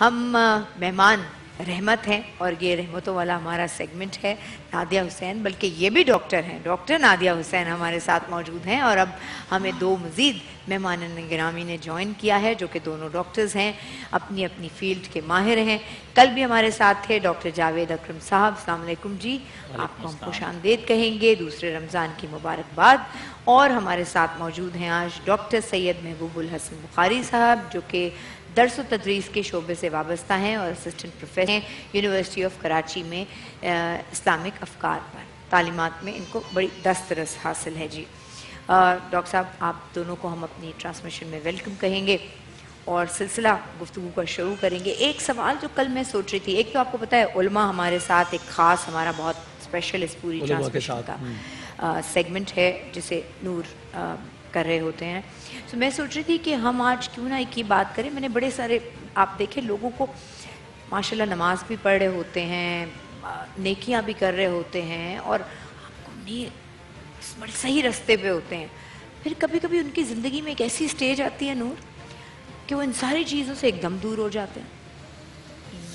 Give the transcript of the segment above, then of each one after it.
ہم مہمان رحمت ہیں اور یہ رحمتوں والا ہمارا سیگمنٹ ہے نادیہ حسین بلکہ یہ بھی ڈاکٹر ہیں۔ ڈاکٹر نادیہ حسین ہمارے ساتھ موجود ہیں اور اب ہمیں دو مزید مہمان گرامی نے جوائن کیا ہے جو کہ دونوں ڈاکٹرز ہیں اپنی اپنی فیلڈ کے ماہر ہیں۔ کل بھی ہمارے ساتھ تھے ڈاکٹر جاوید اکرم صاحب السلام علیکم جی۔ آپ کو ہم خوش آمدید کہیں گے۔ دوسرے رمضان کی مبارکباد۔ اور ہمارے ساتھ موجود ہیں آج ڈاکٹر سید محبوب الحسن بخاری صاحب جو کہ درس و تدریس کے شعبے سے وابستہ ہیں اور اسسٹنٹ پروفیسر ہیں یونیورسٹی آف کراچی میں اسلامک افکار پر۔ تعلیمات میں ان کو بڑی دسترس حاصل ہے جی۔ ڈاکٹر صاحب آپ دونوں کو ہم اپنی ٹرانسمیشن میں ویلکم کہیں گے اور سلسلہ گفتگو کا شروع کریں گے۔ ایک سوال جو کل میں سوچ رہی تھی ایک تو آپ کو پتہ ہے علماء ہمارے ساتھ ایک خاص ہمارا بہت اسپیشل اس پوری ٹرانسمیشن کا سیگمنٹ ہے جسے نور کر رہے ہوتے ہیں۔ تو میں سوچ رہی تھی کہ ہم آج کیوں نہ ایک ہی بات کریں۔ میں نے بڑے سارے، آپ دیکھیں لوگوں کو ماشاءاللہ نماز بھی پڑھ رہے ہوتے ہیں، نیکیاں بھی کر رہے ہوتے ہیں اور بڑے صحیح رستے پہ ہوتے ہیں۔ پھر کبھی کبھی ان کی زندگی میں ایک ایسی سٹیج آتی ہے نور کہ وہ ان ساری چیزوں سے ایک دم دور ہو جاتے ہیں۔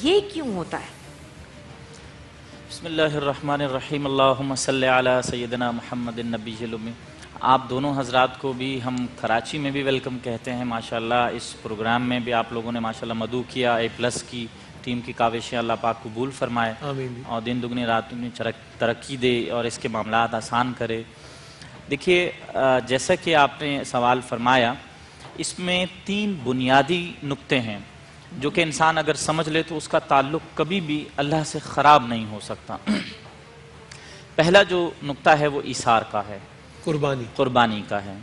یہ کیوں ہوتا ہے؟ بسم اللہ الرحمن الرحیم۔ اللہم صلی علی سیدنا محمد النبی الامی۔ آپ دونوں حضرات کو بھی ہم کراچی میں بھی ویلکم کہتے ہیں۔ ماشاءاللہ اس پروگرام میں بھی آپ لوگوں نے ماشاءاللہ مدعو کیا اے پلس کی ٹیم کی کاوشیں اللہ پاک قبول فرمائے۔ آمین جی۔ اور دن دگنی رات چرک- ترقی دے اور اس کے معاملات آسان کرے۔ دیکھیے جیسا کہ آپ نے سوال فرمایا اس میں تین بنیادی نقطے ہیں۔ جو کہ انسان اگر سمجھ لے تو اس کا تعلق کبھی بھی اللہ سے خراب نہیں ہو سکتا۔ پہلا جو نقطہ ہے وہ ایثار کا ہے۔ قربانی۔ قربانی کا ہے۔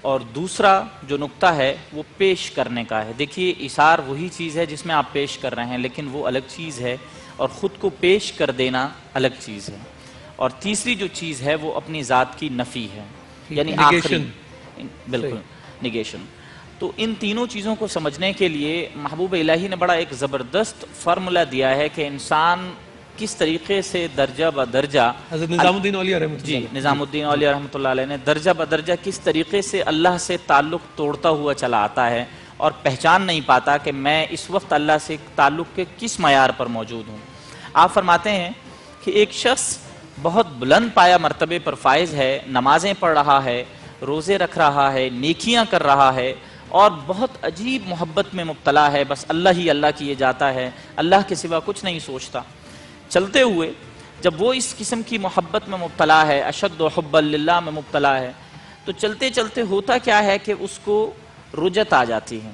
اور دوسرا جو نقطہ ہے وہ پیش کرنے کا ہے۔ دیکھیے اشار وہی چیز ہے جس میں آپ پیش کر رہے ہیں لیکن وہ الگ چیز ہے اور خود کو پیش کر دینا الگ چیز ہے۔ اور تیسری جو چیز ہے وہ اپنی ذات کی نفی ہے۔ یعنی آخری. بالکل۔ نگیشن تو ان تینوں چیزوں کو سمجھنے کے لیے محبوب الہی نے بڑا ایک زبردست فارمولہ دیا ہے کہ انسان کس طریقے سے درجہ بدرجہ حضرت نظام الدین اولیاء رحمۃ جی اللہ نظام الدین اولیاء رحمۃ اللہ علیہ نے درجہ بدرجہ کس طریقے سے اللہ سے تعلق توڑتا ہوا چلا آتا ہے اور پہچان نہیں پاتا کہ میں اس وقت اللہ سے تعلق کے کس معیار پر موجود ہوں۔ آپ فرماتے ہیں کہ ایک شخص بہت بلند پایا مرتبے پر فائز ہے نمازیں پڑھ رہا ہے روزے رکھ رہا ہے نیکیاں کر رہا ہے اور بہت عجیب محبت میں مبتلا ہے بس اللہ ہی اللہ کیے جاتا ہے اللہ کے سوا کچھ نہیں سوچتا۔ چلتے ہوئے جب وہ اس قسم کی محبت میں مبتلا ہے، اشد و حب اللہ میں مبتلا ہے، تو چلتے چلتے ہوتا کیا ہے کہ اس کو رجت آ جاتی ہے۔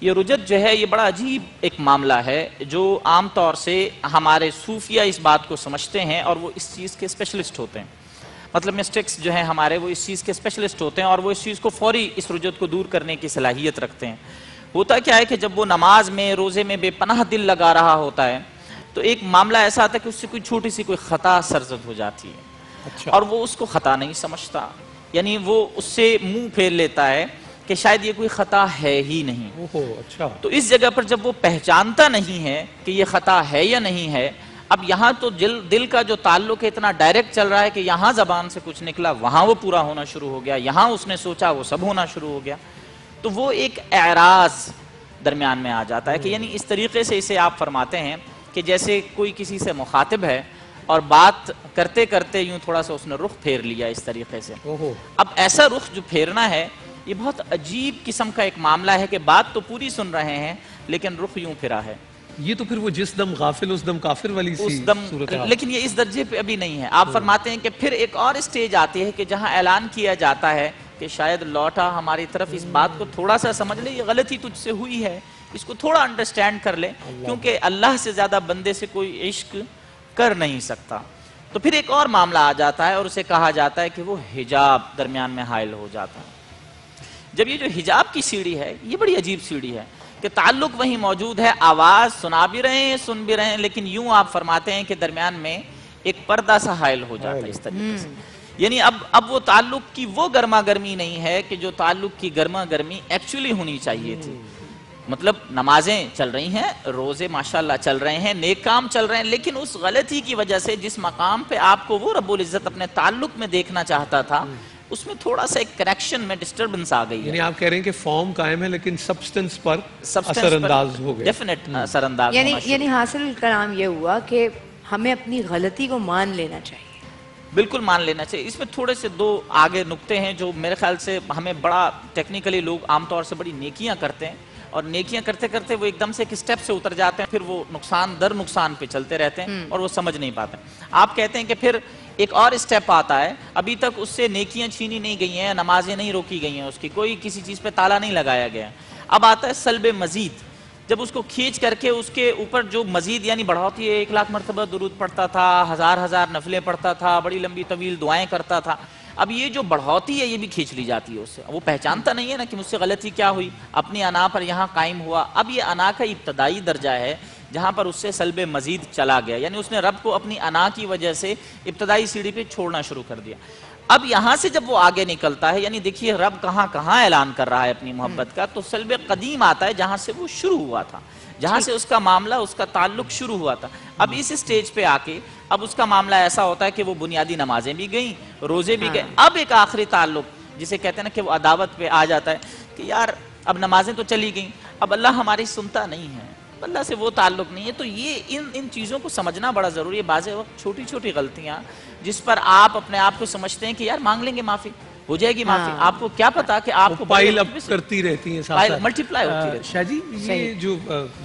یہ رجت جو ہے، یہ بڑا عجیب ایک معاملہ ہے جو عام طور سے ہمارے صوفیہ اس بات کو سمجھتے ہیں اور وہ اس چیز کے اسپیشلسٹ ہوتے ہیں۔ مطلب مسٹیکس جو ہیں ہمارے، وہ اس چیز کے اسپیشلسٹ ہوتے ہیں اور وہ اس چیز کو فوری اس رجت کو دور کرنے کی صلاحیت رکھتے ہیں۔ ہوتا کیا ہے کہ جب وہ نماز میں، روزے میں بے پناہ دل لگا رہا ہوتا ہے تو ایک معاملہ ایسا آتا ہے کہ اس سے کوئی چھوٹی سی کوئی خطا سرزد ہو جاتی ہے۔ اچھا۔ اور وہ اس کو خطا نہیں سمجھتا۔ یعنی وہ اس سے منہ پھیر لیتا ہے کہ شاید یہ کوئی خطا ہے ہی نہیں۔ اچھا۔ تو اس جگہ پر جب وہ پہچانتا نہیں ہے کہ یہ خطا ہے یا نہیں ہے اب یہاں تو دل دل کا جو تعلق ہے اتنا ڈائریکٹ چل رہا ہے کہ یہاں زبان سے کچھ نکلا وہاں وہ پورا ہونا شروع ہو گیا یہاں اس نے سوچا وہ سب ہونا شروع ہو گیا۔ تو وہ ایک اعراض درمیان میں آ جاتا ہے کہ یعنی اس طریقے سے اسے آپ فرماتے ہیں کہ جیسے کوئی کسی سے مخاطب ہے اور بات کرتے کرتے یوں تھوڑا سا اس نے رخ پھیر لیا اس طریقے سے۔ اب ایسا رخ جو پھیرنا ہے یہ بہت عجیب قسم کا ایک معاملہ ہے کہ بات تو پوری سن رہے ہیں لیکن رخ یوں پھرا ہے۔ یہ تو پھر وہ جس دم غافل اس دم کافر والی سی اس دم لیکن یہ اس درجے پہ ابھی نہیں ہے۔ آپ فرماتے ہیں کہ پھر ایک اور اسٹیج آتی ہے کہ جہاں اعلان کیا جاتا ہے کہ شاید لوٹا ہماری طرف اس بات کو تھوڑا سا سمجھ لے یہ غلطی تجھ سے ہوئی ہے۔ اس کو تھوڑا انڈرسٹینڈ کر لے کیونکہ اللہ سے زیادہ بندے سے کوئی عشق کر نہیں سکتا۔ تو پھر ایک اور معاملہ آ جاتا ہے اور اسے کہا جاتا ہے کہ وہ حجاب درمیان میں حائل ہو جاتا ہے۔ جب یہ جو حجاب کی سیڑھی ہے یہ بڑی عجیب سیڑھی ہے کہ تعلق وہیں موجود ہے آواز سنا بھی رہے ہیں سن بھی رہے ہیں لیکن یوں آپ فرماتے ہیں کہ درمیان میں ایک پردہ سا حائل ہو جاتا ہے اس طریقے سے۔ یعنی اب اب وہ تعلق کی وہ گرما گرمی نہیں ہے کہ جو تعلق کی گرما گرمی ایکچولی ہونی چاہیے تھی۔ مطلب نمازیں چل رہی ہیں روزے ماشاءاللہ چل رہے ہیں نیک کام چل رہے ہیں لیکن اس غلطی کی وجہ سے جس مقام پہ آپ کو وہ رب العزت اپنے تعلق میں دیکھنا چاہتا تھا اس میں تھوڑا سا ایک کنیکشن میں ڈسٹربنس آ گئی ہے۔ یعنی آپ کہہ رہے ہیں کہ فارم قائم ہے لیکن سبسٹنس پر اثر انداز ہو گئے۔ definite اثر انداز یعنی یعنی حاصل کلام یہ ہوا کہ ہمیں اپنی غلطی کو مان لینا چاہیے۔ بالکل مان لینا چاہیے۔ اس میں تھوڑے سے دو آگے نکتے ہیں جو میرے خیال سے ہمیں بڑا ٹیکنیکلی لوگ عام طور سے بڑی نیکیاں کرتے ہیں۔ اور نیکیاں کرتے کرتے وہ ایک دم سے ایک سٹیپ سے اتر جاتے ہیں پھر وہ نقصان در نقصان پہ چلتے رہتے ہیں اور وہ سمجھ نہیں پاتے۔ آپ کہتے ہیں کہ پھر ایک اور سٹیپ آتا ہے ابھی تک اس سے نیکیاں چھینی نہیں گئی ہیں نمازیں نہیں روکی گئی ہیں اس کی کوئی کسی چیز پہ تالا نہیں لگایا گیا۔ ہے اب آتا ہے سلب مزید۔ جب اس کو کھینچ کر کے اس کے اوپر جو مزید یعنی بڑھوتی ہے ایک لاکھ مرتبہ درود پڑتا تھا ہزار ہزار نفلیں پڑھتا تھا بڑی لمبی طویل دعائیں کرتا تھا اب یہ جو بڑھوتی ہے یہ بھی کھینچ لی جاتی ہے اس سے۔ وہ پہچانتا نہیں ہے نا کہ مجھ سے غلطی کیا ہوئی۔ اپنی انا پر یہاں قائم ہوا۔ اب یہ انا کا ابتدائی درجہ ہے جہاں پر اس سے سلب مزید چلا گیا۔ یعنی اس نے رب کو اپنی انا کی وجہ سے ابتدائی سیڑھی پہ چھوڑنا شروع کر دیا۔ اب یہاں سے جب وہ آگے نکلتا ہے یعنی دیکھیے رب کہاں کہاں اعلان کر رہا ہے اپنی محبت کا تو سلب قدیم آتا ہے جہاں سے وہ شروع ہوا تھا۔ جہاں سے اس کا معاملہ اس کا تعلق شروع ہوا تھا۔ اب اس سٹیج پہ آ کے اب اس کا معاملہ ایسا ہوتا ہے کہ وہ بنیادی نمازیں بھی گئیں روزے بھی گئے اب ایک آخری تعلق جسے کہتے ہیں نا کہ وہ عداوت پہ آ جاتا ہے کہ یار اب نمازیں تو چلی گئیں اب اللہ ہماری سنتا نہیں ہے اللہ سے وہ تعلق نہیں ہے۔ تو یہ ان ان چیزوں کو سمجھنا بڑا ضروری ہے۔ بعض وقت چھوٹی چھوٹی غلطیاں جس پر آپ اپنے آپ کو سمجھتے ہیں کہ یار مانگ لیں گے معافی ہو جائے گی معافی۔ آپ کو کیا پتا کہ آپ کو پائل اپ کرتی رہتی ہیں ہوتی رہتی شاہ جی یہ جو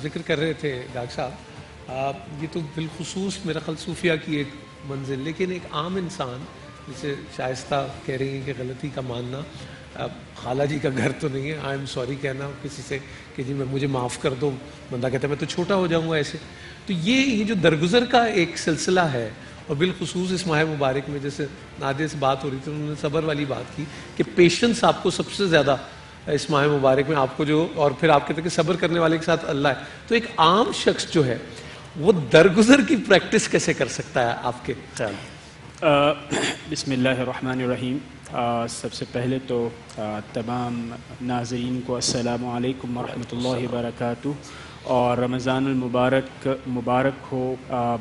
ذکر کر رہے تھے ڈاکٹر صاحب یہ تو بالخصوص میرا خل صوفیہ کی ایک منزل، لیکن ایک عام انسان جسے شائستہ کہہ رہی ہیں کہ غلطی کا ماننا خالہ جی کا گھر تو نہیں ہے آئی ایم سوری کہنا، کسی سے کہ جی میں، مجھے معاف کر دو، بندہ کہتا ہے میں تو چھوٹا ہو جاؤں گا ایسے۔ تو یہ یہ جو درگزر کا ایک سلسلہ ہے، اور بالخصوص اس ماہ مبارک میں جیسے نادے سے بات ہو رہی تھی، انہوں نے صبر والی بات کی کہ پیشنس آپ کو سب سے زیادہ اس ماہ مبارک میں آپ کو جو، اور پھر آپ کہتے ہیں کہ صبر کرنے والے کے ساتھ اللہ ہے۔ تو ایک عام شخص جو ہے وہ درگزر کی پریکٹس کیسے کر سکتا ہے آپ کے خیال بسم اللہ الرحمن الرحیم. سب سے پہلے تو تمام ناظرین کو السلام علیکم ورحمۃ اللہ وبرکاتہ. اور رمضان المبارک مبارک ہو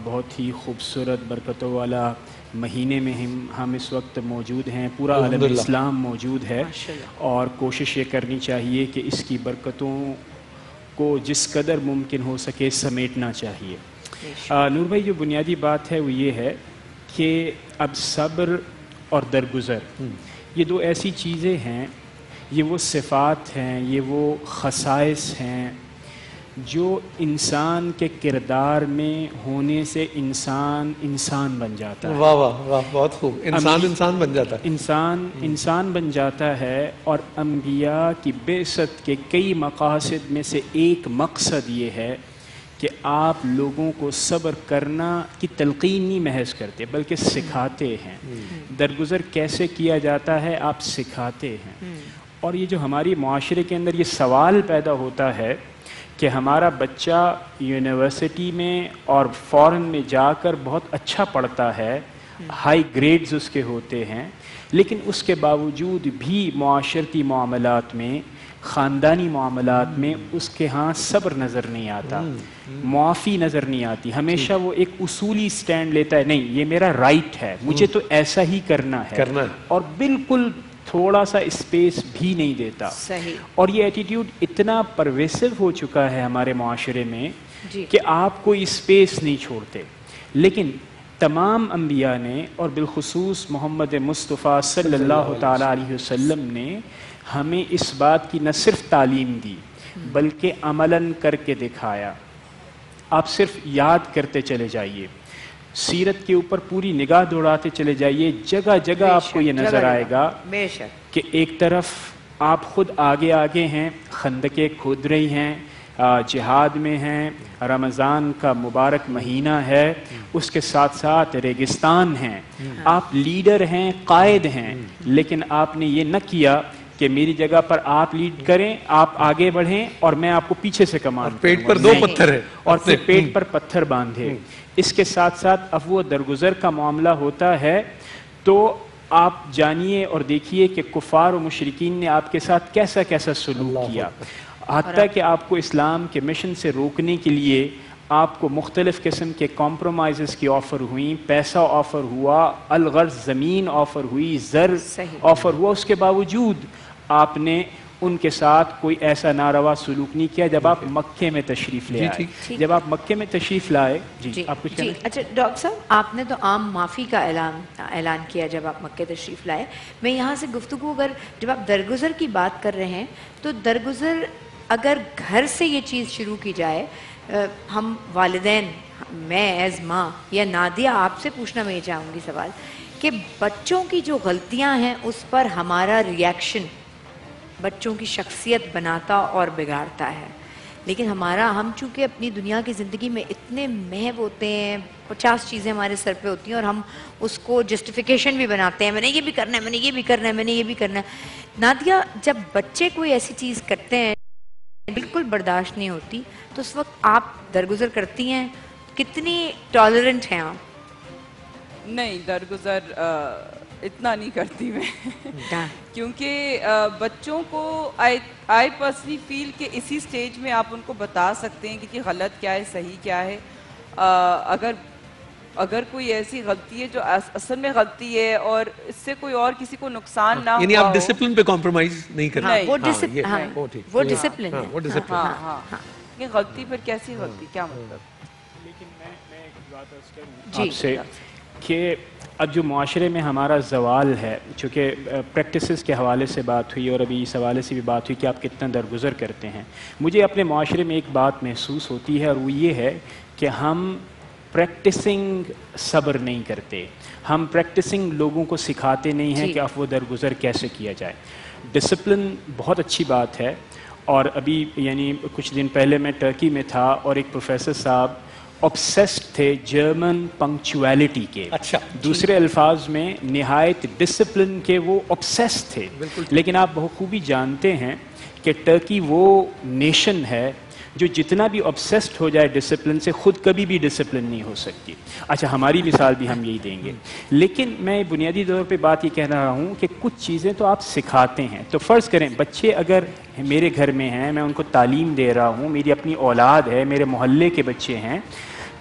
بہت ہی خوبصورت برکتوں والا مہینے میں ہم ہم اس وقت موجود ہیں. پورا عالم اسلام موجود ہے. اور کوشش یہ کرنی چاہیے کہ اس کی برکتوں کو جس قدر ممکن ہو سکے سمیٹنا چاہیے۔ نور بھائی جو بنیادی بات ہے وہ یہ ہے کہ اب صبر اور درگزر یہ دو ایسی چیزیں ہیں یہ وہ صفات ہیں یہ وہ خصائص ہیں جو انسان کے کردار میں ہونے سے انسان انسان بن جاتا ہے۔ واہ واہ واہ بہت خوب۔ انسان انسان بن جاتا ہے۔ انسان انسان بن جاتا ہے اور انبیاء کی بیست کے کئی مقاصد میں سے ایک مقصد یہ ہے کہ آپ لوگوں کو صبر کرنا کی تلقین نہیں محض کرتے بلکہ سکھاتے ہیں۔ درگزر کیسے کیا جاتا ہے آپ سکھاتے ہیں۔ اور یہ جو ہماری معاشرے کے اندر یہ سوال پیدا ہوتا ہے کہ ہمارا بچہ یونیورسٹی میں اور فورن میں جا کر بہت اچھا پڑھتا ہے ہائی گریڈز اس کے ہوتے ہیں لیکن اس کے باوجود بھی معاشرتی معاملات میں خاندانی معاملات میں اس کے ہاں صبر نظر نہیں آتا معافی نظر نہیں آتی ہمیشہ وہ ایک اصولی سٹینڈ لیتا ہے نہیں یہ میرا رائٹ ہے مجھے تو ایسا ہی کرنا ہے۔ کرنا ہے۔ اور بالکل تھوڑا سا اسپیس بھی نہیں دیتا۔ صحیح۔ اور یہ ایٹیٹیوڈ اتنا پرویسو ہو چکا ہے ہمارے معاشرے میں جی۔ کہ آپ کوئی اسپیس نہیں چھوڑتے۔ لیکن تمام انبیاء نے اور بالخصوص محمد مصطفیٰ صلی اللہ تعالیٰ علیہ وسلم نے ہمیں اس بات کی نہ صرف تعلیم دی بلکہ عملاً کر کے دکھایا۔ آپ صرف یاد کرتے چلے جائیے۔ سیرت کے اوپر پوری نگاہ دوڑاتے چلے جائیے۔ جگہ جگہ آپ کو یہ نظر آئے گا بے شک۔ کہ ایک طرف آپ خود آگے آگے ہیں خندقیں کھود رہی ہیں جہاد میں ہیں رمضان کا مبارک مہینہ ہے اس کے ساتھ ساتھ ریگستان ہیں۔ آپ لیڈر ہیں قائد ہیں لیکن آپ نے یہ نہ کیا کہ میری جگہ پر آپ لیڈ کریں آپ آگے بڑھیں اور میں آپ کو پیچھے سے کمان پیٹ پر دو پتھر ہے اور پھر پیٹ پر پتھر باندھے اس کے ساتھ ساتھ اب وہ درگزر کا معاملہ ہوتا ہے۔ تو آپ جانیے اور دیکھیے کہ کفار و مشرقین نے آپ کے ساتھ کیسا کیسا سلوک کیا۔ حتیٰ کہ آپ کو اسلام کے مشن سے روکنے کے لیے آپ کو مختلف قسم کے کمپرومائزز کی آفر ہوئیں۔ پیسہ آفر ہوا الغرض زمین آفر ہوئی زر۔ آفر ہوا۔ اس کے باوجود آپ نے ان کے ساتھ کوئی ایسا ناروا سلوک نہیں کیا جب آپ مکے میں تشریف لے جی، آئے۔ ٹھیک۔ جب آپ مکے میں تشریف لائے جی جی آپ کچھ کہنا اچھا ڈاکٹر صاحب آپ نے تو عام معافی کا اعلان اعلان کیا جب آپ مکہ تشریف لائے۔ میں یہاں سے گفتگو اگر جب آپ درگزر کی بات کر رہے ہیں تو درگزر اگر گھر سے یہ چیز شروع کی جائے ہم والدین میں ایز ماں یا نادیہ آپ سے پوچھنا میں یہ چاہوں گی سوال کہ بچوں کی جو غلطیاں ہیں اس پر ہمارا ریاکشن بچوں کی شخصیت بناتا اور بگاڑتا ہے۔ لیکن ہمارا ہم چونکہ اپنی دنیا کی زندگی میں اتنے محو ہوتے ہیں پچاس چیزیں ہمارے سر پہ ہوتی ہیں اور ہم اس کو جسٹیفیکیشن بھی بناتے ہیں میں نے یہ بھی کرنا ہے میں نے یہ بھی کرنا ہے میں نے یہ بھی کرنا ہے۔ نادیہ جب بچے کوئی ایسی چیز کرتے ہیں بالکل برداشت نہیں ہوتی تو اس وقت آپ درگزر کرتی ہیں؟ کتنی ٹالرنٹ ہیں آپ؟ نہیں درگزر آ، اتنا نہیں کرتی میں۔ کیونکہ بچوں کو آئی پرسنلی فیل کہ اسی سٹیج میں آپ ان کو بتا سکتے ہیں کہ غلط کیا ہے صحیح کیا ہے۔ اگر اگر کوئی ایسی غلطی ہے جو اص- اصل میں غلطی ہے اور اس سے کوئی اور کسی کو نقصان نہ یعنی ہوا آپ ہو۔ ڈسپلن پہ کمپرومائز نہیں کرتے۔ ہاں وہ ہاں، ہاں ڈسپلن ہاں، ہے۔ وہ ڈسپلن ہاں ہاں۔ غلطی پھر کیسی غلطی؟ کیا مطلب؟ آپ سے کہ اب جو معاشرے میں ہمارا زوال ہے چونکہ پریکٹسز کے حوالے سے بات ہوئی اور ابھی اس حوالے سے بھی بات ہوئی کہ آپ کتنا درگزر کرتے ہیں۔ مجھے اپنے معاشرے میں ایک بات محسوس ہوتی ہے اور وہ یہ ہے کہ ہم پریکٹسنگ صبر نہیں کرتے۔ ہم پریکٹسنگ لوگوں کو سکھاتے نہیں ہیں جی۔ کہ آپ وہ درگزر کیسے کیا جائے۔ ڈسپلن بہت اچھی بات ہے اور ابھی یعنی کچھ دن پہلے میں ٹرکی میں تھا اور ایک پروفیسر صاحب obsessed تھے جرمن پنکچویلٹی کے اچھا دوسرے الفاظ میں نہایت ڈسپلن کے وہ obsessed تھے لیکن آپ بخوبی جانتے ہیں کہ ٹرکی وہ نیشن ہے جو جتنا بھی obsessed ہو جائے ڈسپلن سے، خود کبھی بھی ڈسپلن نہیں ہو سکتی۔ اچھا ہماری مثال بھی ہم یہی دیں گے۔ لیکن میں بنیادی طور پہ بات یہ کہہ رہا ہوں کہ کچھ چیزیں تو آپ سکھاتے ہیں۔ تو فرض کریں، بچے اگر میرے گھر میں ہیں، میں ان کو تعلیم دے رہا ہوں، میری اپنی اولاد ہے، میرے محلے کے بچے ہیں،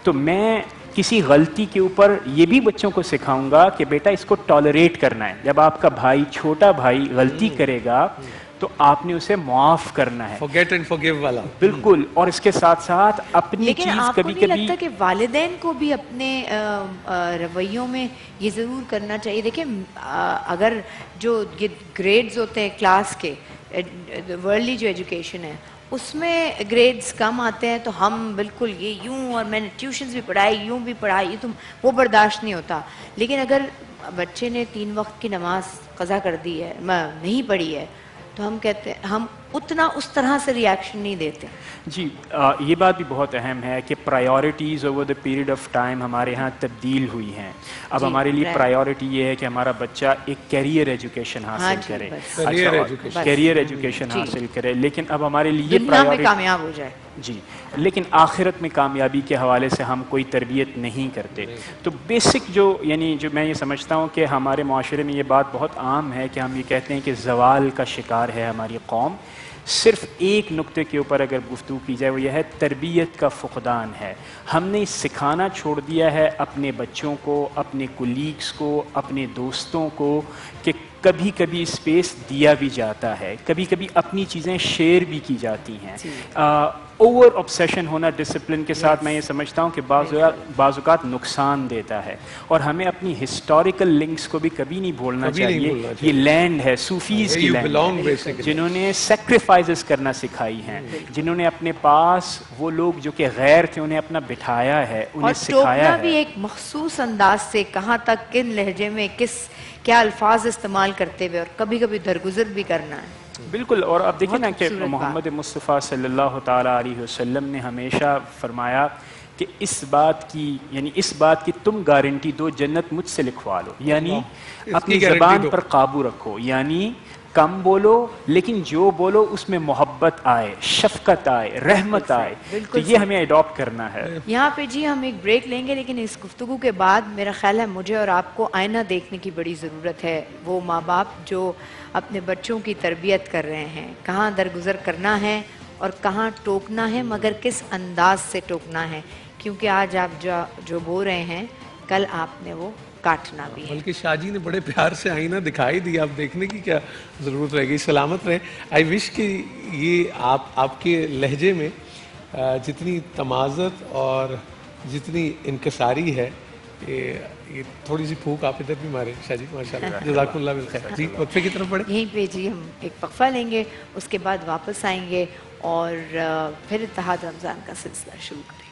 تو میں کسی غلطی کے اوپر یہ بھی بچوں کو سکھاؤں گا کہ بیٹا اس کو ٹالریٹ کرنا ہے۔ جب آپ کا بھائی، چھوٹا بھائی غلطی کرے گا تو آپ نے اسے معاف کرنا ہے۔ Forget and forgive والا۔ بالکل۔ اور اس کے ساتھ ساتھ اپنی لیکن چیز آپ کو کبھی نہیں کبھی لگتا کہ والدین کو بھی اپنے رویوں میں یہ ضرور کرنا چاہیے؟ دیکھیں اگر جو یہ گریڈز ہوتے ہیں کلاس کے ورلڈلی جو ایجوکیشن ہے اس میں گریڈز کم آتے ہیں تو ہم بالکل یہ یوں اور میں نے ٹیوشنز بھی پڑھائی یوں بھی پڑھائی تم وہ برداشت نہیں ہوتا۔ لیکن اگر بچے نے تین وقت کی نماز قضا کر دی ہے نہیں پڑھی ہے تو ہم کہتے ہیں ہم اتنا اس طرح سے ریاکشن نہیں دیتے۔ جی یہ بات بھی بہت اہم ہے کہ priorities over the period of time ہمارے ہاں تبدیل ہوئی ہیں۔ اب جی، ہمارے لیے. پرائیورٹی یہ ہے کہ ہمارا بچہ ایک کیریئر ایجوکیشن ہاں حاصل جی، کرے۔ Career اچھا،۔ کیریئر ایجوکیشن جی۔ حاصل کرے۔ لیکن اب ہمارے لیے دنیا میں priority- کامیاب ہو جائے۔ جی لیکن آخرت میں کامیابی کے حوالے سے ہم کوئی تربیت نہیں کرتے۔ تو بیسک جو یعنی جو میں یہ سمجھتا ہوں کہ ہمارے معاشرے میں یہ بات بہت عام ہے کہ ہم یہ کہتے ہیں کہ زوال کا شکار ہے ہماری قوم۔ صرف ایک نقطے کے اوپر اگر گفتگو کی جائے وہ یہ ہے تربیت کا فقدان ہے۔ ہم نے سکھانا چھوڑ دیا ہے اپنے بچوں کو اپنے کولیگس کو اپنے دوستوں کو کہ کبھی کبھی اسپیس دیا بھی جاتا ہے کبھی کبھی اپنی چیزیں شیئر بھی کی جاتی ہیں۔ اوور obsession ہونا ڈسپلن کے ساتھ میں یہ سمجھتا ہوں کہ بعض اوقات نقصان دیتا ہے اور ہمیں اپنی ہسٹوریکل لنکس کو بھی کبھی نہیں بھولنا چاہیے۔ یہ۔ لینڈ ہے صوفیز کی لینڈ. جنہوں نے سیکریفائزز کرنا سکھائی ہیں۔ جنہوں نے اپنے پاس وہ لوگ جو کہ غیر تھے انہیں اپنا بٹھایا ہے اور انہیں سکھایا بھی ہے۔ ایک مخصوص انداز سے کہاں تک کن لہجے میں کس کیا الفاظ استعمال کرتے ہوئے اور کبھی کبھی درگزر بھی کرنا ہے۔ بالکل اور اب دیکھیں نا کہ۔ محمد مصطفیٰ صلی اللہ تعالیٰ علیہ وسلم نے ہمیشہ فرمایا کہ اس بات کی یعنی اس بات کی تم گارنٹی دو جنت مجھ سے لکھوا لو یعنی اپنی زبان۔ پر قابو رکھو یعنی کم بولو لیکن جو بولو اس میں محبت آئے شفقت آئے رحمت آئے۔ تو یہ ہمیں اڈاپٹ کرنا ہے۔ یہاں پہ جی ہم ایک بریک لیں گے لیکن اس گفتگو کے بعد میرا خیال ہے مجھے اور آپ کو آئینہ دیکھنے کی بڑی ضرورت ہے وہ ماں باپ جو اپنے بچوں کی تربیت کر رہے ہیں کہاں درگزر کرنا ہے اور کہاں ٹوکنا ہے مگر کس انداز سے ٹوکنا ہے۔ کیونکہ آج آپ جو جو بو رہے ہیں کل آپ نے وہ کاٹنا بھی ہے۔ بلکہ شاہ جی نے بڑے پیار سے آئینہ دکھائی دیا اب دیکھنے کی کیا ضرورت رہے گی سلامت رہے آئی وش کہ یہ آپ آپ کے لہجے میں جتنی تمازت اور جتنی انکساری ہے یہ تھوڑی سی پھوک آپ ادھر بھی مارے شاہ جی ماشاء اللہ جزاک اللہ بالخیر۔ جی وقفے کی طرف پڑھے یہیں پہ جی ہم ایک وقفہ لیں گے اس کے بعد واپس آئیں گے اور پھر اتحاد رمضان کا سلسلہ شروع کریں۔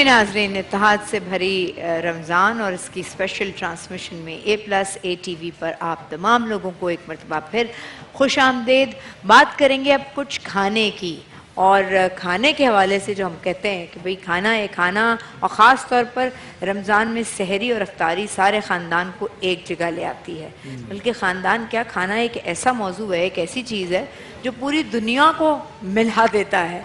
جی ناظرین اتحاد سے بھری رمضان اور اس کی اسپیشل ٹرانسمیشن میں اے پلس اے ٹی وی پر آپ تمام لوگوں کو ایک مرتبہ پھر خوش آمدید۔ بات کریں گے اب کچھ کھانے کی اور کھانے کے حوالے سے جو ہم کہتے ہیں کہ بھئی کھانا ہے کھانا اور خاص طور پر رمضان میں سحری اور افطاری سارے خاندان کو ایک جگہ لے آتی ہے۔ بلکہ خاندان کیا کھانا ایک ایسا موضوع ہے ایک ایسی چیز ہے جو پوری دنیا کو ملا دیتا ہے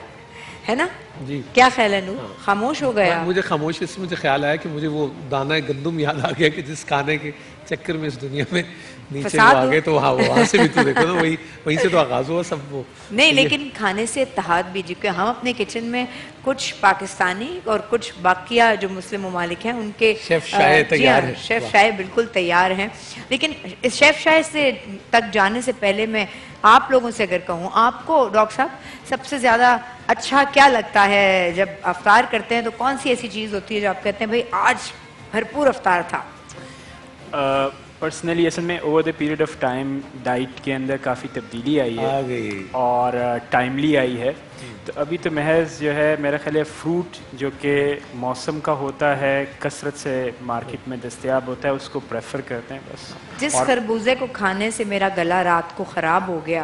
ہے نا؟ جی۔ کیا خیال ہے نور خاموش ہو گیا۔ مجھے خاموش اس سے مجھے خیال آیا کہ مجھے وہ دانہ گندم یاد آ گیا کہ جس کھانے کے چکر میں اس دنیا میں نیچے۔ آگے تو وہاں وہاں سے بھی تو دیکھو نا وہی وہیں سے تو آغاز ہوا سب وہ نہیں لیکن کھانے سے اتحاد بھی جی کہ ہم اپنے کچن میں کچھ پاکستانی اور کچھ باقیہ جو مسلم ممالک ہیں ان کے شیف شاہ جی تیار ہاں، ہیں۔ شیف۔ شاہ بالکل تیار ہیں لیکن اس شیف شاہ سے تک جانے سے پہلے میں آپ لوگوں سے اگر کہوں آپ کو ڈاکٹر صاحب سب سے زیادہ اچھا کیا لگتا ہے جب افطار کرتے ہیں تو کون سی ایسی چیز ہوتی ہے جو آپ کہتے ہیں بھئی آج بھرپور افطار تھا پرسنلی اصل میں over the period of time diet کے اندر کافی تبدیلی آئی ہے اور ٹائملی آئی ہے۔ تو ابھی تو محض جو ہے میرا خیال ہے فروٹ جو کہ موسم کا ہوتا ہے کثرت سے مارکیٹ میں دستیاب ہوتا ہے اس کو پریفر کرتے ہیں۔ بس۔ جس خربوزے کو کھانے سے میرا گلا رات کو خراب ہو گیا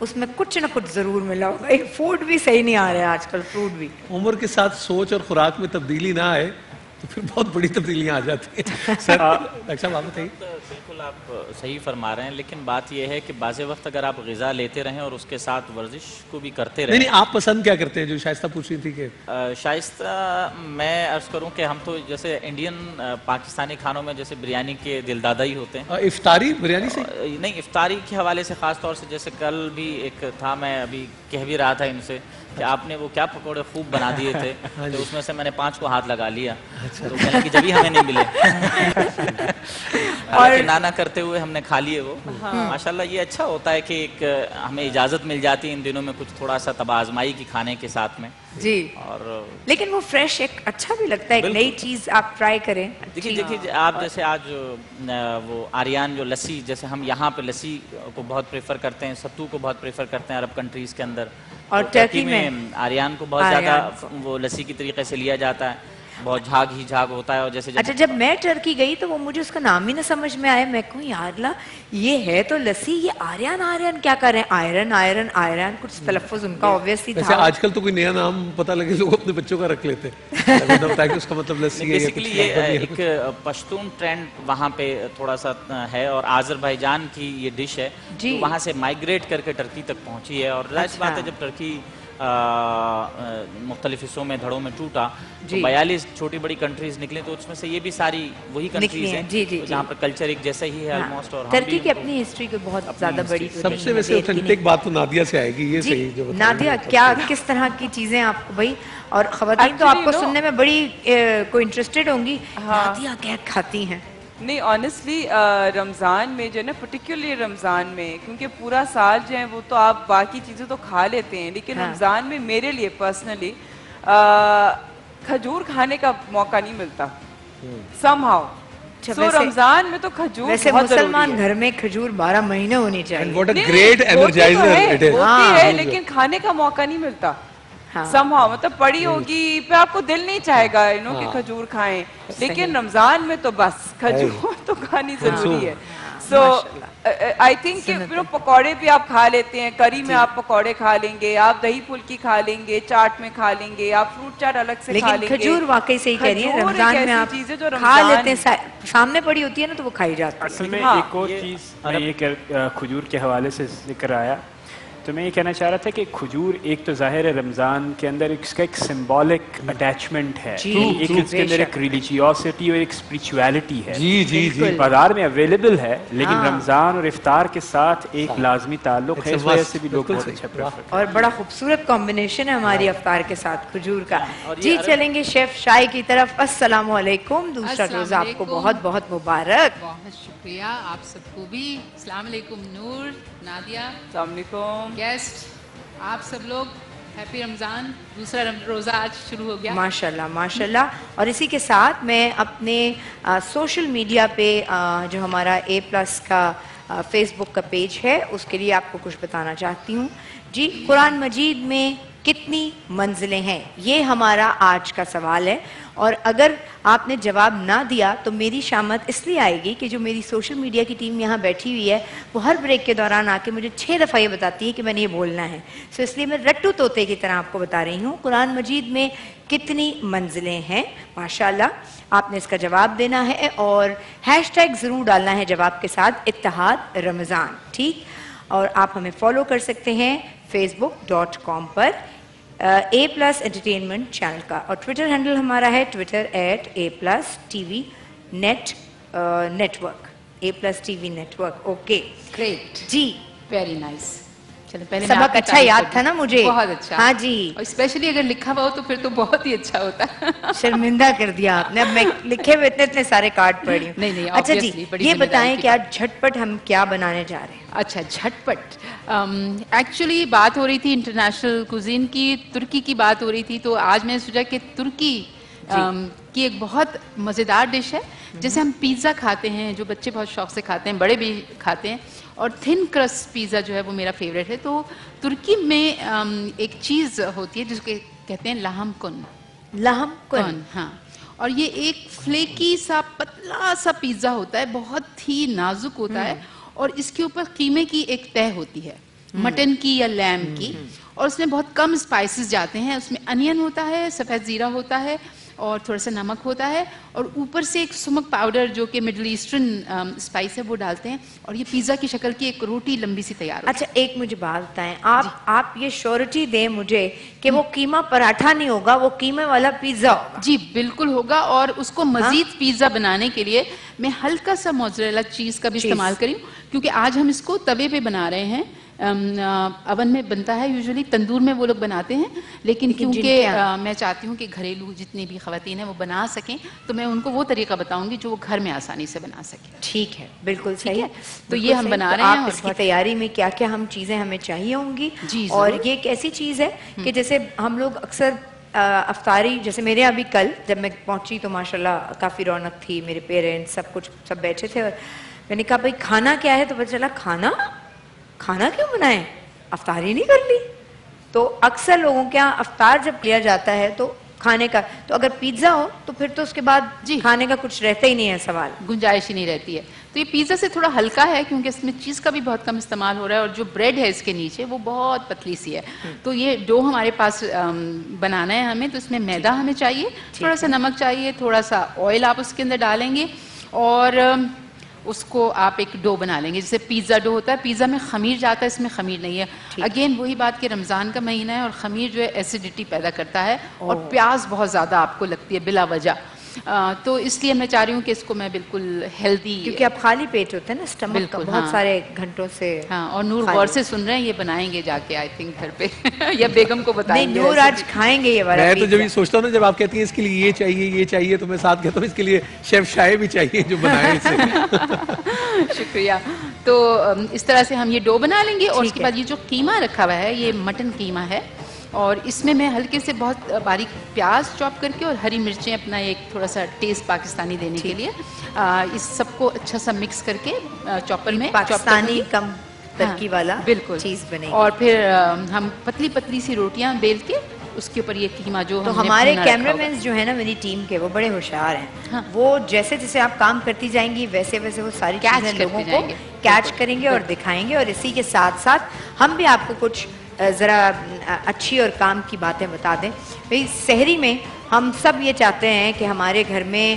اس میں کچھ نہ کچھ ضرور ملا ہوگا۔ فوڈ بھی صحیح نہیں آ رہا ہے آج کل فروٹ بھی۔ عمر کے ساتھ سوچ اور خوراک میں تبدیلی نہ آئے۔ تو پھر بہت بڑی تبدیلیاں آ جاتی ہیں۔ سر ڈاکٹر صاحب آپ بتائیے۔ بالکل آپ صحیح فرما رہے ہیں لیکن بات یہ ہے کہ بعض وقت اگر آپ غذا لیتے رہیں اور اس کے ساتھ ورزش کو بھی کرتے رہیں۔ نہیں آپ پسند کیا کرتے ہیں؟ جو شائستہ پوچھ رہی تھی کہ شائستہ میں عرض کروں کہ ہم تو جیسے انڈین پاکستانی کھانوں میں جیسے بریانی کے دلدادہ ہی ہوتے ہیں۔ افطاری؟ بریانی سے؟ نہیں افطاری کے حوالے سے خاص طور سے جیسے کل بھی ایک تھا میں ابھی کہہ بھی رہا تھا ان سے۔ کہ آپ نے وہ کیا پکوڑے خوب بنا دیے تھے کہ اس میں سے میں نے پانچ کو ہاتھ لگا لیا۔ تو کہنے کہ جبھی ہمیں نہیں ملے۔ نانا کرتے ہوئے ہم نے کھا لیے وہ۔ ماشاءاللہ یہ اچھا ہوتا ہے کہ ایک ہمیں اجازت مل جاتی ہے ان دنوں میں کچھ تھوڑا سا تبا آزمائی کی کھانے کے ساتھ میں۔ جی۔ اور لیکن وہ فریش ایک اچھا بھی لگتا ہے ایک نئی چیز آپ ٹرائی کریں۔ دیکھیے دیکھیے آپ جیسے آج وہ آریان جو لسی جیسے ہم یہاں پہ لسی کو بہت پریفر کرتے ہیں ستو کو بہت پریفر کرتے ہیں عرب کنٹریز کے اندر۔ اور ٹرکی میں آریان کو بہت زیادہ وہ لسی کی طریقے سے لیا جاتا ہے۔ بہت جھاگ ہی جھاگ ہوتا ہے اور جیسے جب اچھا جب میں ٹرکی گئی تو وہ مجھے اس کا نام ہی نہ سمجھ میں آیا۔ میں کہوں یار اللہ یہ ہے تو لسی یہ آریان آریان کیا کر رہے ہیں؟ آئرن آئرن آئرن کچھ تلفظ ان کا ویسے تھا۔ آج کل تو کوئی نیا نام پتہ لگے لوگ اپنے بچوں کا رکھ لیتے ہیں۔ اس کا مطلب لسی ہے بیسیکلی کچھ یہ ایک پشتون ٹرینڈ وہاں پہ تھوڑا سا ہے اور آذر بھائی جان کی یہ ڈش ہے۔ جی۔ وہاں سے مائگریٹ کر کے ٹرکی تک پہنچی ہے اور ظاہر سی بات ہے اچھا۔ جب ٹرکی مختلف حصوں میں دھڑوں میں ٹوٹا جی۔ بیالیس چھوٹی بڑی کنٹریز نکلیں تو اس میں سے یہ بھی ساری وہی کنٹریز ہیں، جی، جی، جہاں۔ پر کلچر ایک جیسا ہی ہے ہاں۔ ترکی کی اپنی ہسٹری کو بہت زیادہ بڑی سب سے ویسے۔ اوتھینٹک بات تو نادیہ سے آئے گی یہ صحیح جو نادیہ۔ کیا کس طرح کی چیزیں آپ کو بھائی اور خواتین تو آپ کو. سننے میں بڑی اے، کو انٹرسٹڈ ہوں گی نادیہ کیا کھاتی ہیں نہیں آنیسٹلی رمضان میں جو ہے نا پرٹیکولرلی رمضان میں کیونکہ پورا سال جو ہے وہ تو آپ باقی چیزیں تو کھا لیتے ہیں لیکن ہاں۔ رمضان میں میرے لیے پرسنلی کھجور کھانے کا موقع نہیں ملتا سم ہاؤ اچھا، سو ویسے- رمضان میں تو کھجور ویسے بہت ضروری مسلمان گھر میں کھجور بارہ مہینے ہونی چاہیے ہاں۔ لیکن کھانے کا موقع نہیں ملتا۔ سم ہاؤ مطلب پڑی ہوگی پہ آپ کو دل نہیں چاہے گا انہوں کہ ہاں۔ کھجور کھائیں۔ لیکن رمضان میں تو بس کھجور تو کھانی ضروری ہے۔ سو آئی تھنک کہ پھر پکوڑے بھی آپ کھا لیتے ہیں کری جی۔ میں آپ پکوڑے کھا لیں گے آپ دہی پھلکی کھا لیں گے چاٹ میں کھا لیں گے آپ فروٹ چاٹ الگ سے کھا لیکن لیں گے۔ کھجور واقعی صحیح کہہ رہی ہے رمضان میں آپ جو کھا لیتے ہیں سا- سامنے پڑی ہوتی ہے نا تو وہ کھائی جاتی ہے۔ اصل میں ہاں، ایک اور چیز میں یہ کھجور کے حوالے سے ذکر آیا۔ تو میں یہ کہنا چاہ رہا تھا کہ کھجور ایک تو ظاہر ہے رمضان کے اندر اس کا ایک سمبولک اٹیچمنٹ ہے جی، ایک جی، اس کے اندر۔ ایک ریلیجیوسٹی اور ایک اسپریچویلٹی ہے جی جی جی۔ بازار میں اویلیبل ہے لیکن ہاں۔ رمضان اور افطار کے ساتھ ایک لازمی تعلق ہے اس وجہ. سے بھی لوگ بہت۔ اچھا پریفر اور بڑا خوبصورت کمبینیشن ہے ہماری افطار کے ساتھ کھجور کا اور یہ جی چلیں گے شیف شاہی کی طرف السلام علیکم دوسرا روز آپ کو۔ بہت بہت مبارک بہت شکریہ آپ سب کو بھی السلام علیکم نور نادیہ السلام علیکم گیسٹ آپ سب لوگ ہیپی رمضان. دوسرا روزہ آج شروع ہو گیا. ماشاءاللہ ماشاءاللہ. اور اسی کے ساتھ میں اپنے سوشل میڈیا پہ جو ہمارا اے پلس کا فیس بک کا پیج ہے، اس کے لیے آپ کو کچھ بتانا چاہتی ہوں. جی قرآن مجید میں کتنی منزلیں ہیں؟ یہ ہمارا آج کا سوال ہے۔ اور اگر آپ نے جواب نہ دیا تو میری شامت اس لیے آئے گی کہ جو میری سوشل میڈیا کی ٹیم یہاں بیٹھی ہوئی ہے، وہ ہر بریک کے دوران آ کے مجھے چھ دفعہ یہ بتاتی ہے کہ میں نے یہ بولنا ہے۔ سو اس لیے میں رٹو طوطے کی طرح آپ کو بتا رہی ہوں۔ قرآن مجید میں کتنی منزلیں ہیں؟ ماشاءاللہ، آپ نے اس کا جواب دینا ہے اور ہیش ٹیگ ضرور ڈالنا ہے جواب کے ساتھ اتحاد رمضان، ٹھیک؟ اور آپ ہمیں فالو کر سکتے ہیں فیس بک ڈاٹ کام پر۔ اے پلس انٹرٹینمنٹ چینل کا اور ٹویٹر ہینڈل ہمارا ہے Twitter at A plus T V net network A plus T V network okay great G very nice چلیں پہلے سبق اچھا تعریف یاد تھا نا۔ مجھے۔ بہت اچھا۔ ہاں جی۔ اسپیشلی اگر لکھا ہوا ہو تو پھر تو بہت ہی اچھا ہوتا۔ شرمندہ کر دیا آپ نے۔ اب میں لکھے ہوئے اتنے اتنے سارے کارڈ پڑھ رہی ہوں۔ نہیں، نہیں، اچھا جی یہ بتائیں کہ آج جھٹ پٹ ہم کیا بنانے جا رہے ہیں؟ اچھا جھٹ پٹ ایکچولی بات ہو رہی تھی انٹرنیشنل کوزین کی ترکی کی بات ہو رہی تھی تو آج میں نے سوچا کہ ترکی کی ایک بہت مزیدار ڈش ہے۔ جیسے ہم پیزا کھاتے ہیں جو بچے بہت شوق سے کھاتے ہیں بڑے بھی کھاتے ہیں اور تھن کرس پیزا جو ہے وہ میرا فیوریٹ ہے۔ تو ترکی میں ایک چیز ہوتی ہے جس کو کہتے ہیں لاہم کن۔ لہم کن۔ ہاں۔ اور یہ ایک فلیکی سا پتلا سا پیزا ہوتا ہے بہت ہی نازک ہوتا ہے۔ اور اس کے اوپر قیمے کی ایک تہ ہوتی ہے مٹن کی یا لیم کی۔ اور اس میں بہت کم اسپائسز جاتے ہیں۔ اس میں انین ہوتا ہے سفید زیرہ ہوتا ہے اور تھوڑا سا نمک ہوتا ہے اور اوپر سے ایک سمک پاؤڈر جو کہ مڈل ایسٹرن اسپائس ہے وہ ڈالتے ہیں اور یہ پیزا کی شکل کی ایک روٹی لمبی سی تیار اچھا ایک مجھے بات بتائیں۔ آپ آپ یہ شورٹی دیں مجھے کہ وہ قیمہ پراٹھا نہیں ہوگا وہ قیمے والا پیزا ہوگا۔ جی بالکل ہوگا اور اس کو مزید پیزا بنانے کے لیے میں ہلکا سا موزریلا چیز کا بھی۔ استعمال کری ہوں کیونکہ آج ہم اس کو توے پہ بنا رہے ہیں۔ اون میں بنتا ہے یوزلی تندور میں وہ لوگ بناتے ہیں لیکن کیونکہ میں چاہتی ہوں کہ گھریلو جتنی بھی خواتین ہیں وہ بنا سکیں تو میں ان کو وہ طریقہ بتاؤں گی جو وہ گھر میں آسانی سے بنا سکیں ٹھیک ہے بالکل صحیح ہے؟ تو یہ ہم۔ بنا رہے ہیں اس کی تیاری میں کیا کیا ہم چیزیں ہمیں چاہیے ہوں گی جی، اور۔ یہ ایک ایسی چیز ہے کہ جیسے ہم لوگ اکثر افطاری جیسے میرے یہاں بھی کل جب میں پہنچی تو ماشاءاللہ کافی رونق تھی میرے پیرنٹس سب کچھ سب بیٹھے تھے اور میں نے کہا بھائی کھانا کیا ہے تو پتہ چلا کھانا کھانا کیوں بنائیں افطاری نہیں کر لی؟ تو اکثر لوگوں کے یہاں افطار جب لیا جاتا ہے تو کھانے کا تو اگر پیزا ہو تو پھر تو اس کے بعد جی۔ کھانے کا کچھ رہتا ہی نہیں ہے سوال۔ گنجائش ہی نہیں رہتی ہے۔ تو یہ پیزا سے تھوڑا ہلکا ہے کیونکہ اس میں چیز کا بھی بہت کم استعمال ہو رہا ہے اور جو بریڈ ہے اس کے نیچے وہ بہت پتلی سی ہے۔ تو یہ ڈو ہمارے پاس بنانا ہے ہمیں تو اس میں میدا ہمیں چاہیے تھوڑا سا نمک چاہیے تھوڑا سا آئل آپ اس کے اندر ڈالیں گے اور اس کو آپ ایک ڈو بنا لیں گے جیسے پیزا ڈو ہوتا ہے پیزا میں خمیر جاتا ہے اس میں خمیر نہیں ہے۔ اگین وہی بات کہ رمضان کا مہینہ ہے اور خمیر جو ہے ایسیڈیٹی پیدا کرتا ہے اور پیاز بہت زیادہ آپ کو لگتی ہے بلا وجہ۔ تو اس لیے میں چاہ رہی ہوں کہ اس کو میں بالکل ہیلدی کیونکہ اب خالی پیٹ ہوتا ہے نا اسٹمک کا بہت ہاں۔ سارے گھنٹوں سے ہاں اور نور۔ غور سے سن رہے ہیں یہ بنائیں گے جا کے آئی تھنک گھر پہ یا بیگم کو بتائیں نہیں گے نور آج کھائیں گے یہ والا میں تو جب۔ یہ سوچتا ہوں نا جب آپ کہتی ہیں اس کے لیے یہ چاہیے یہ چاہیے تو میں ساتھ کہتا ہوں اس کے لیے شیف شائع بھی چاہیے جو بنائے شکریہ تو اس طرح سے ہم یہ ڈو بنا لیں گے اور اس کے۔ بعد یہ جو قیمہ رکھا ہوا ہے یہ مٹن قیمہ ہے اور اس میں میں ہلکے سے بہت باریک پیاز چاپ کر کے اور ہری مرچیں اپنا ایک تھوڑا سا ٹیسٹ پاکستانی دینے کے لیے اس سب کو اچھا سا مکس کر کے چاپر میں پاکستانی۔ کم ترکی ہاں، والا بالکل چیز بنے گی اور پھر ہم پتلی پتلی سی روٹیاں بیل کے اس کے اوپر یہ قیمہ جو تو ہمارے کیمرہ۔ مینس جو ہے نا میری ٹیم کے وہ بڑے ہوشیار ہیں ہاں۔ وہ جیسے جیسے آپ کام کرتی جائیں گی ویسے ویسے وہ ساری چیزیں لوگوں کو۔ کیچ کریں گے اور دکھائیں گے اور اسی کے ساتھ ساتھ ہم بھی آپ کو کچھ ذرا اچھی اور کام کی باتیں بتا دیں۔ بھئی، سحری میں ہم سب یہ چاہتے ہیں کہ ہمارے گھر میں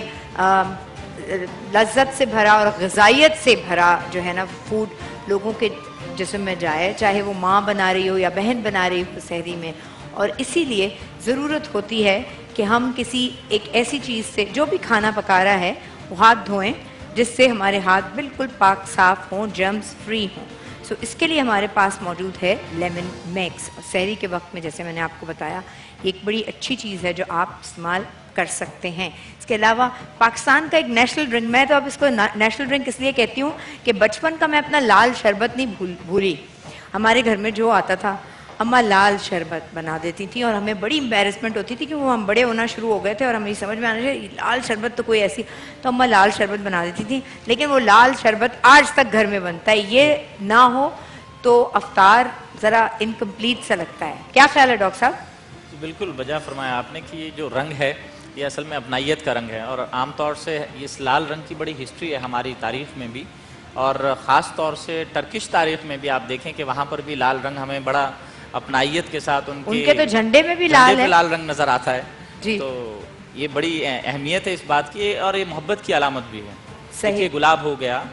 لذت سے بھرا اور غذائیت سے بھرا جو ہے نا فوڈ لوگوں کے جسم میں جائے، چاہے وہ ماں بنا رہی ہو یا بہن بنا رہی ہو سحری میں۔ اور اسی لیے ضرورت ہوتی ہے کہ ہم کسی ایک ایسی چیز سے، جو بھی کھانا پکا رہا ہے، وہ ہاتھ دھوئیں، جس سے ہمارے ہاتھ بالکل پاک، صاف ہوں جرمز فری ہوں۔ سو اس کے لیے ہمارے پاس موجود ہے لیمن میکس سحری کے وقت میں جیسے میں نے آپ کو بتایا، یہ ایک بڑی اچھی چیز ہے جو آپ استعمال کر سکتے ہیں۔ اس کے علاوہ پاکستان کا ایک نیشنل ڈرنک میں تو اب اس کو نیشنل ڈرنک اس لیے کہتی ہوں کہ بچپن کا میں اپنا لال شربت نہیں بھول، بھولی۔ ہمارے گھر میں جو آتا تھا اماں لال شربت بنا دیتی تھیں اور ہمیں بڑی امبیرسمنٹ ہوتی تھی کہ وہ ہم بڑے ہونا شروع ہو گئے تھے اور ہمیں سمجھ میں آنا چاہیے لال شربت تو کوئی ایسی تو اماں لال شربت بنا دیتی تھیں، لیکن وہ لال شربت آج تک گھر میں بنتا ہے۔ یہ نہ ہو تو افطار ذرا انکمپلیٹ سا لگتا ہے۔ کیا خیال ہے ڈاکٹر صاحب؟ جی، بالکل بجا فرمایا آپ نے کہ یہ جو رنگ ہے، یہ اصل میں اپنائیت کا رنگ ہے اور عام طور سے اس لال رنگ کی بڑی ہسٹری ہے ہماری تاریخ میں بھی۔ اور خاص طور سے ٹرکش تاریخ میں بھی آپ دیکھیں کہ وہاں پر بھی لال رنگ ہمیں بڑا اپنائیت کے ساتھ ان کے تو جھنڈے میں بھی لال ہے۔ لال رنگ نظر آتا ہے۔ جی۔ تو یہ بڑی اہمیت ہے اس بات کی اور یہ محبت کی علامت بھی ہے۔ صحیح۔ گلاب ہو گیا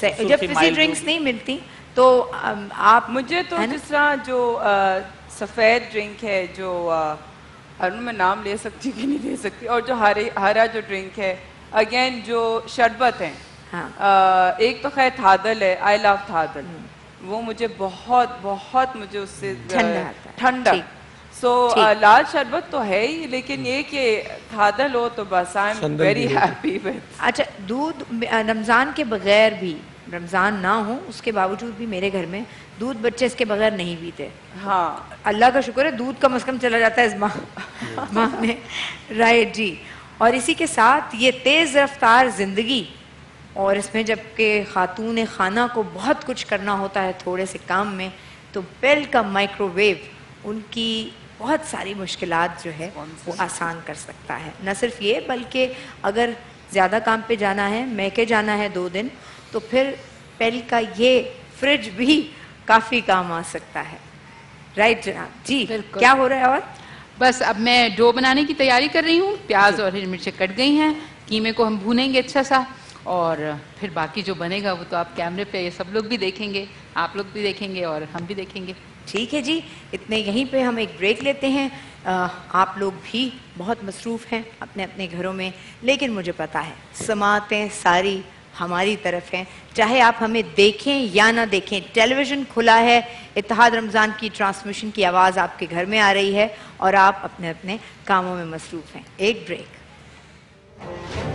جب کسی ڈرنکس نہیں ملتی تو آپ مجھے تو جس طرح جو سفید ڈرنک ہے جو میں نام لے سکتی کہ نہیں لے سکتی اور جو ہرا جو ڈرنک ہے اگین جو شربت ہیں ہاں۔ ایک تو خیر تھادل ہے آئی لو تھادل۔ وہ مجھے بہت بہت مجھے اس سے ٹھنڈا سو لال شربت تو ہے ہی لیکن یہ کہ تھادل ہو تو بس آئی ایم ویری ہیپی اچھا دودھ رمضان کے بغیر بھی رمضان نہ ہو اس کے باوجود بھی میرے گھر میں دودھ بچے اس کے بغیر نہیں پیتے. ہاں. اللہ کا شکر ہے دودھ کم از کم چلا جاتا ہے اس ماں ماں میں. رائٹ جی. اور اسی کے ساتھ یہ تیز رفتار زندگی اور اس میں جبکہ خاتون خانہ کو بہت کچھ کرنا ہوتا ہے تھوڑے سے کام میں تو بیل کا مائکرو ویو ان کی بہت ساری مشکلات جو ہے وہ آسان کر سکتا ہے۔ نہ صرف یہ بلکہ اگر زیادہ کام پہ جانا ہے میکے جانا ہے دو دن تو پھر پیل کا یہ فریج بھی کافی کام آ سکتا ہے۔ رائٹ جناب؟ جی کیا ہو رہا ہے اور؟ بس اب میں ڈو بنانے کی تیاری کر رہی ہوں۔ پیاز اور ہری مرچیں کٹ گئی ہیں۔ قیمے کو ہم بھونیں گے اچھا سا۔ اور پھر باقی جو بنے گا وہ تو آپ کیمرے پہ سب لوگ بھی دیکھیں گے، آپ لوگ بھی دیکھیں گے اور ہم بھی دیکھیں گے۔ ٹھیک ہے جی اتنے یہیں پہ ہم ایک بریک لیتے ہیں۔ آپ لوگ بھی بہت مصروف ہیں اپنے اپنے گھروں میں، لیکن مجھے پتا ہے، سماعتیں ساری ہماری طرف ہیں۔ چاہے آپ ہمیں دیکھیں یا نہ دیکھیں ٹیلی ویژن کھلا ہے، اتحاد رمضان کی ٹرانسمیشن کی آواز آپ کے گھر میں آ رہی ہے اور آپ اپنے اپنے کاموں میں مصروف ہیں۔ ایک بریک۔